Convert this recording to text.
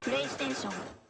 プレイステーション